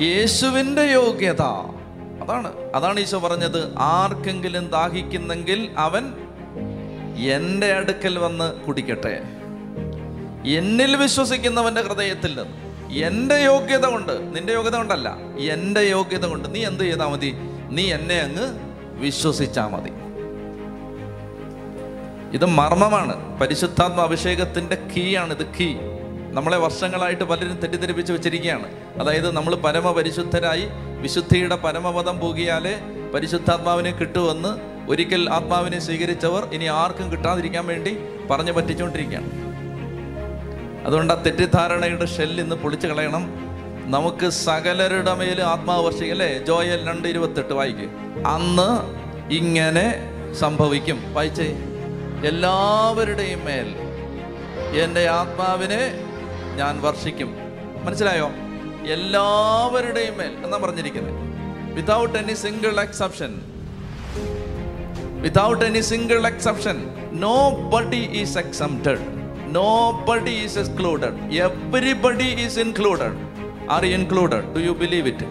യേശുവിന്റെ യോഗ്യത. അതാണ് അതാണ് ഈശോ പറഞ്ഞത്. ആർക്കെങ്കിലും ദാഹിക്കുന്നെങ്കിൽ അവൻ എന്റെ അടുക്കൽ വന്ന് കുടിക്കട്ടെ. എന്നിൽ വിശ്വസിക്കുന്നവന്റെ ഹൃദയത്തിൽ നിന്ന്. എന്റെ യോഗ്യത കൊണ്ട് നിന്റെ യോഗ്യത കൊണ്ടല്ല എന്റെ യോഗ്യത കൊണ്ട് നീ എന്ത് ചെയ്താൽ മതി? നീ എന്നെ അങ്ങ് വിശ്വസിച്ചാൽ മതി. ഇത് മർമ്മമാണ്. പരിശുദ്ധാത്മ അഭിഷേകത്തിന്റെ കീ ആണ് ഇത് കീ. നമ്മളെ വർഷങ്ങളായിട്ട് പലരും തെറ്റിദ്ധരിപ്പിച്ച് വെച്ചിരിക്കുകയാണ്. അതായത് നമ്മൾ പരമപരിശുദ്ധരായി വിശുദ്ധിയുടെ പരമപദം പോകിയാലേ പരിശുദ്ധാത്മാവിനെ കിട്ടുമെന്ന് ഒരിക്കൽ ആത്മാവിനെ സ്വീകരിച്ചവർ ഇനി ആർക്കും കിട്ടാതിരിക്കാൻ വേണ്ടി പറഞ്ഞു പറ്റിച്ചുകൊണ്ടിരിക്കുകയാണ്. അതുകൊണ്ട് ആ തെറ്റിദ്ധാരണയുടെ ഷെല്ല് ഇന്ന് പൊളിച്ചു കളയണം. നമുക്ക് സകലരുടെ മേൽ ആത്മാവ് വർഷിക്കും അല്ലേ? ജോയൽ രണ്ട് ഇരുപത്തെട്ട് വായിക്ക്. അന്ന് ഇങ്ങനെ സംഭവിക്കും. വായിച്ചേ. എല്ലാവരുടെയും മേൽ എന്റെ ആത്മാവിനെ ഞാൻ വർഷിക്കും. മനസ്സിലായോ? എല്ലാവരുടെയും മേൽ എന്നാ പറഞ്ഞിരിക്കുന്നത് without any single exception without any single exception nobody is exempted nobody is excluded everybody is included are included do you believe it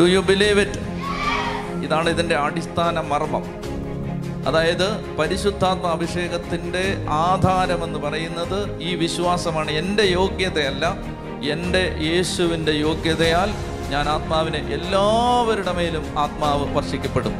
do you believe it ഇതാണ് ഇതിന്റെ അടിസ്ഥാന മർമ്മം. അതായത് പരിശുദ്ധാത്മ അഭിഷേകത്തിന്റെ ആധാരമെന്ന് പറയുന്നത് ഈ വിശ്വാസമാണ്. എന്റെ യോഗ്യതയല്ല എന്റെ യേശുവിന്റെ യോഗ്യതയാൽ ഞാൻ ആത്മാവിനെ എല്ലാവരുടെ മേലും ആത്മാവ് വർഷിക്കപ്പെടും.